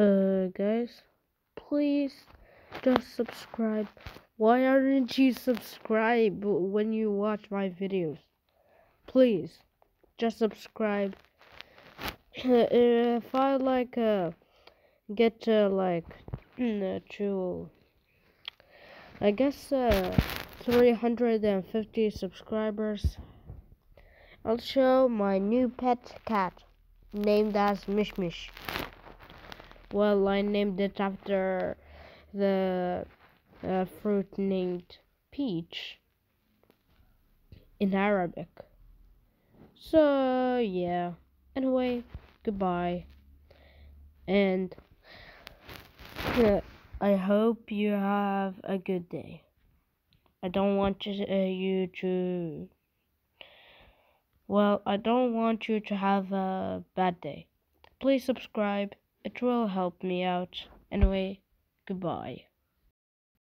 Uh, guys, please just subscribe. Why aren't you subscribe when you watch my videos? Please, just subscribe. if I like uh get to like to I guess uh 350 subscribers, I'll show my new pet cat named as Mish Mish. Well, I named it after the uh, fruit named peach in Arabic. So, yeah. Anyway, goodbye. And uh, I hope you have a good day. I don't want you, uh, you to. Well, I don't want you to have a bad day. Please subscribe. It will help me out. Anyway, goodbye.